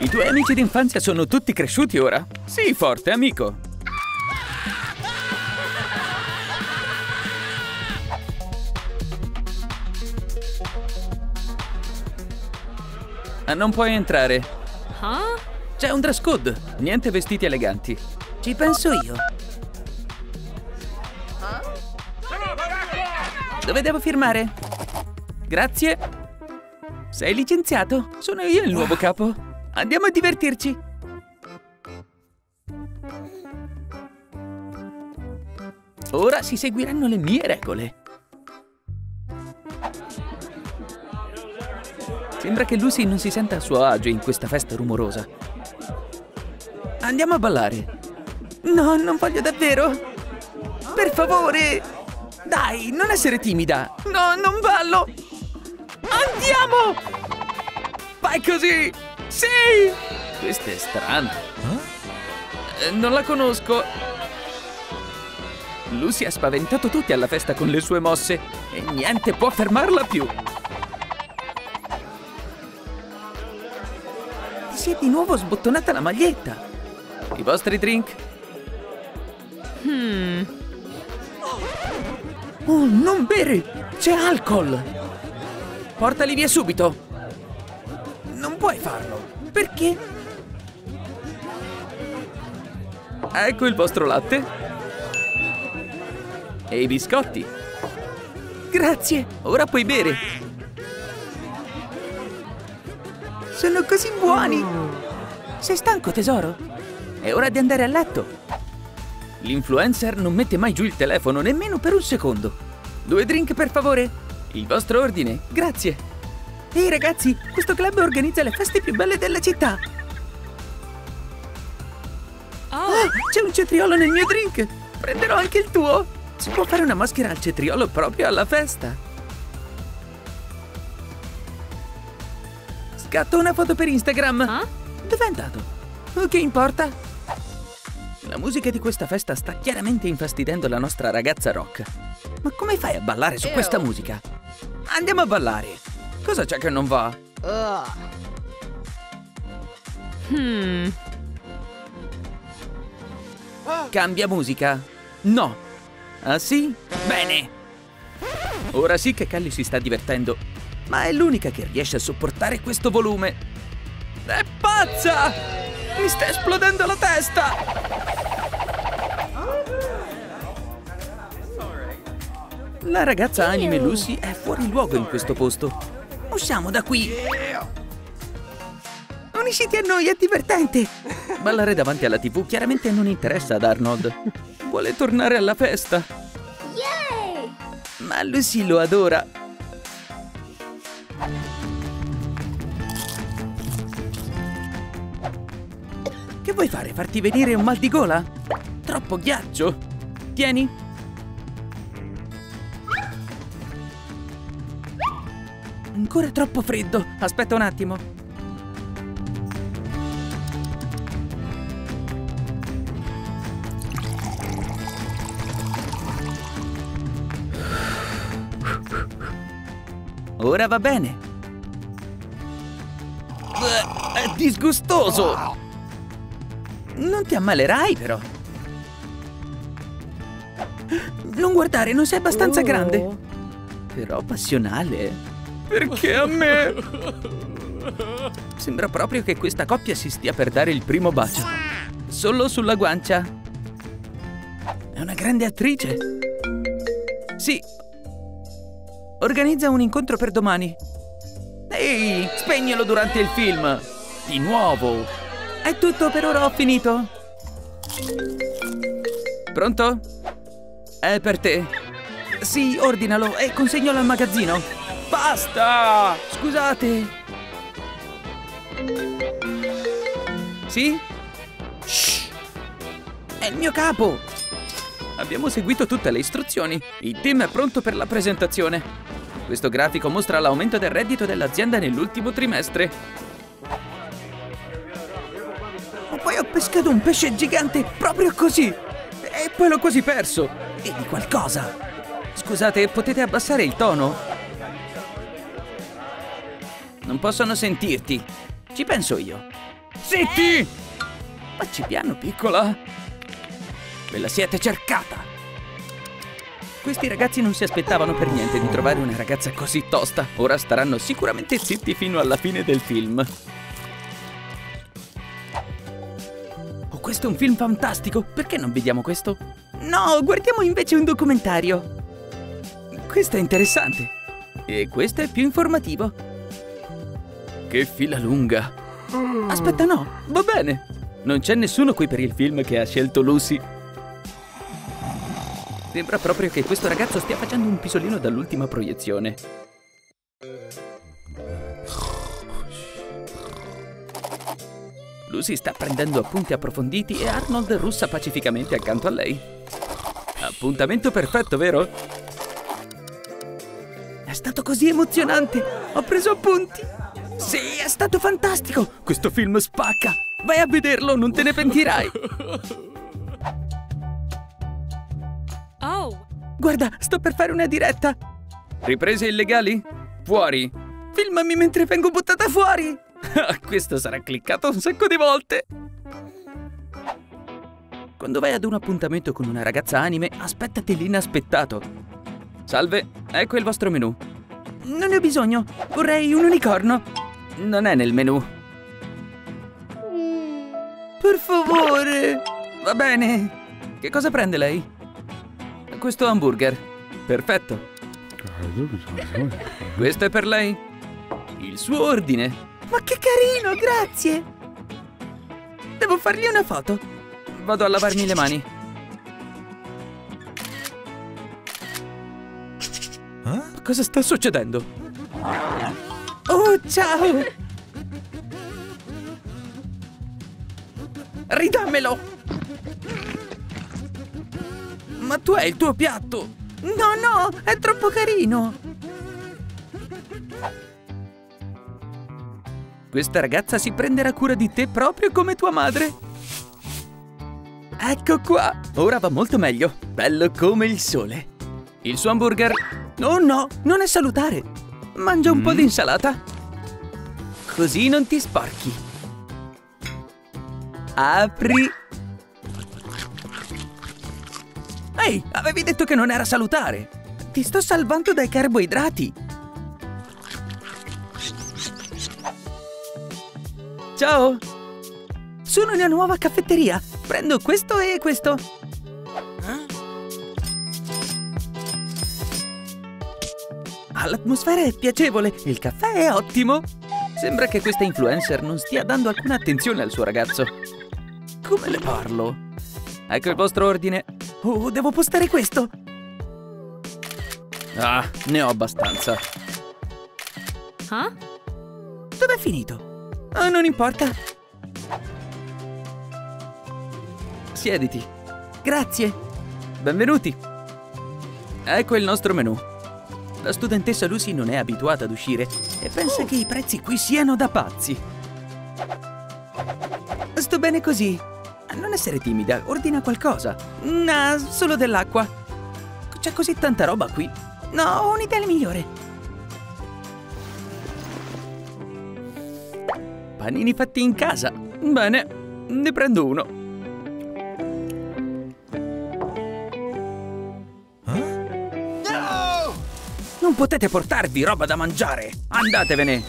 I tuoi amici d'infanzia sono tutti cresciuti ora? Sii forte, amico! Ah, non puoi entrare. C'è un dress code, niente vestiti eleganti. Ci penso io. Dove devo firmare? Grazie. Sei licenziato? Sono io il nuovo capo. Andiamo a divertirci. Ora si seguiranno le mie regole. Sembra che Lucy non si senta a suo agio in questa festa rumorosa. Andiamo a ballare. No, non voglio davvero. Per favore. Dai, non essere timida. No, non ballo. Andiamo! Fai così! Sì! Questa è strana. Eh, non la conosco. Lucy ha spaventato tutti alla festa con le sue mosse e niente può fermarla più. Ti si è di nuovo sbottonata la maglietta. I vostri drink? Hmm. Oh, non bere! C'è alcol! Portali via subito! Perché? Ecco il vostro latte. E i biscotti. Grazie! Ora puoi bere. Sono così buoni! Sei stanco, tesoro? È ora di andare a letto. L'influencer non mette mai giù il telefono nemmeno per un secondo. Due drink, per favore? Il vostro ordine, grazie. Ehi ragazzi, questo club organizza le feste più belle della città. Oh, Ah, c'è un cetriolo nel mio drink. Prenderò anche il tuo. Si può fare una maschera al cetriolo proprio alla festa. Scatto una foto per Instagram. Ah? Dov'è andato? Oh, Che importa? La musica di questa festa sta chiaramente infastidendo la nostra ragazza rock. Ma come fai a ballare su questa musica? Andiamo a ballare. Cosa c'è che non va? hmm. Cambia musica? No. Ah sì? Bene. Ora sì che Callie si sta divertendo, ma è l'unica che riesce a sopportare questo volume. È pazza! Mi sta esplodendo la testa! La ragazza anime Lucy è fuori luogo in questo posto. Usciamo da qui! Unisciti a noi, è divertente! Ballare davanti alla tv chiaramente non interessa ad Arnold. Vuole tornare alla festa. Ma Lucy lo adora. Che vuoi fare? Farti venire un mal di gola? Troppo ghiaccio? Tieni. Ancora troppo freddo. Aspetta un attimo. Ora va bene. È disgustoso. Non ti ammalerai, però. Non guardare, non sei abbastanza grande. Però passionale. Perché a me? Sembra proprio che questa coppia si stia per dare il primo bacio. Solo sulla guancia. È una grande attrice. Sì. Organizza un incontro per domani. Ehi, spegnelo durante il film. Di nuovo. È tutto per ora, ho finito. Pronto? È per te. Sì, ordinalo e consegnalo al magazzino. Basta! Scusate. Sì? Shh! È il mio capo! Abbiamo seguito tutte le istruzioni. Il team è pronto per la presentazione. Questo grafico mostra l'aumento del reddito dell'azienda nell'ultimo trimestre. Ma poi ho pescato un pesce gigante proprio così! E poi l'ho quasi perso! Vedi qualcosa? Scusate, potete abbassare il tono? Non possono sentirti. Ci penso io. Zitti! Facci piano, piccola. Ve la siete cercata. Questi ragazzi non si aspettavano per niente di trovare una ragazza così tosta. Ora staranno sicuramente zitti fino alla fine del film. Oh, questo è un film fantastico. Perché non vediamo questo? No, guardiamo invece un documentario. Questo è interessante. E questo è più informativo. Che fila lunga. Aspetta, no, va bene. Non c'è nessuno qui per il film che ha scelto Lucy. Sembra proprio che questo ragazzo stia facendo un pisolino dall'ultima proiezione. Lucy sta prendendo appunti approfonditi e Arnold russa pacificamente accanto a lei. Appuntamento perfetto, vero? È stato così emozionante! Ho preso appunti! Sì, è stato fantastico! Questo film spacca! Vai a vederlo, non te ne pentirai! Oh. Guarda, sto per fare una diretta! Riprese illegali? Fuori! Filmami mentre vengo buttata fuori! Questo sarà cliccato un sacco di volte! Quando vai ad un appuntamento con una ragazza anime, aspettati l'inaspettato. Salve, ecco il vostro menù. Non ne ho bisogno, vorrei un unicorno. Non è nel menù. Per favore. Va bene. Che cosa prende lei? Questo hamburger. Perfetto. Questo è per lei. Il suo ordine. Ma che carino, grazie. Devo fargli una foto. Vado a lavarmi le mani. Ma Cosa sta succedendo? Ciao! Ridammelo! Ma tu hai il tuo piatto! No, no, è troppo carino! Questa ragazza si prenderà cura di te proprio come tua madre. Ecco qua! Ora va molto meglio. Bello come il sole. Il suo hamburger? Oh no, non è salutare. Mangia un po' di insalata. Così non ti sporchi. Apri. Ehi, avevi detto che non era salutare. Ti sto salvando dai carboidrati. Ciao! Sono una nuova caffetteria. Prendo questo e questo. L'atmosfera è piacevole, il caffè è ottimo. Sembra che questa influencer non stia dando alcuna attenzione al suo ragazzo. Come le parlo? Ecco il vostro ordine. Oh, devo postare questo. Ah, ne ho abbastanza. Huh? Dov'è finito? Oh, non importa. Siediti. Grazie. Benvenuti. Ecco il nostro menù. La studentessa Lucy non è abituata ad uscire e pensa che i prezzi qui siano da pazzi. Sto bene così. Non essere timida, ordina qualcosa. No, solo dell'acqua. C'è così tanta roba qui. No, ho un'idea migliore. Panini fatti in casa. Bene, ne prendo uno. Non potete portarvi roba da mangiare! Andatevene!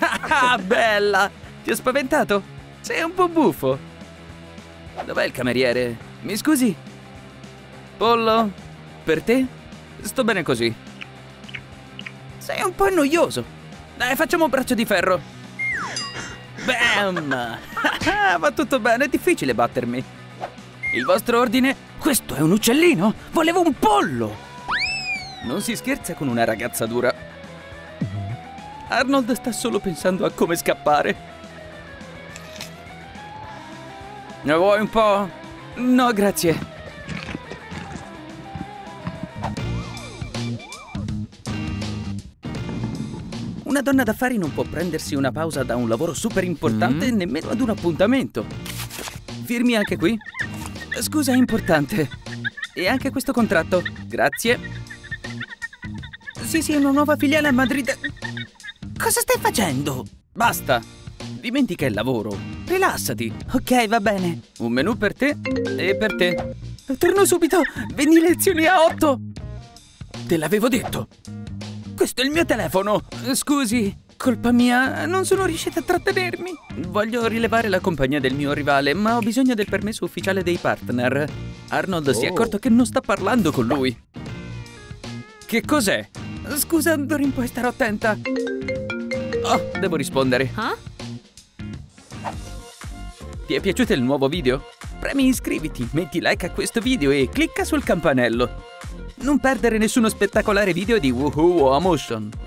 Ah, bella! Ti ho spaventato? Sei un po' buffo. Dov'è il cameriere? Mi scusi? Pollo? Per te? Sto bene così. Sei un po' noioso. Dai, facciamo un braccio di ferro. Bam! Va tutto bene, è difficile battermi. Il vostro ordine? Questo è un uccellino? Volevo un pollo! Non si scherza con una ragazza dura. Arnold sta solo pensando a come scappare. Ne vuoi un po'? No, grazie. Una donna d'affari non può prendersi una pausa da un lavoro super importante nemmeno ad un appuntamento. Firmi anche qui? Scusa, è importante. E anche questo contratto. Grazie. sì, sì, una nuova filiale a Madrid. Cosa stai facendo? Basta. Dimentica il lavoro. Rilassati. Ok, va bene. Un menù per te e per te. Torno subito. Veni lezioni a 8. Te l'avevo detto. Questo è il mio telefono. Scusi. Colpa mia, non sono riuscita a trattenermi. Voglio rilevare la compagnia del mio rivale, ma ho bisogno del permesso ufficiale dei partner. Arnold si è Oh. accorto che non sta parlando con lui. Che cos'è? Scusa, d'ora in poi starò attenta. Oh, devo rispondere. Ah? Ti è piaciuto il nuovo video? Premi iscriviti, metti like a questo video e clicca sul campanello. Non perdere nessuno spettacolare video di Woohoo o Motion.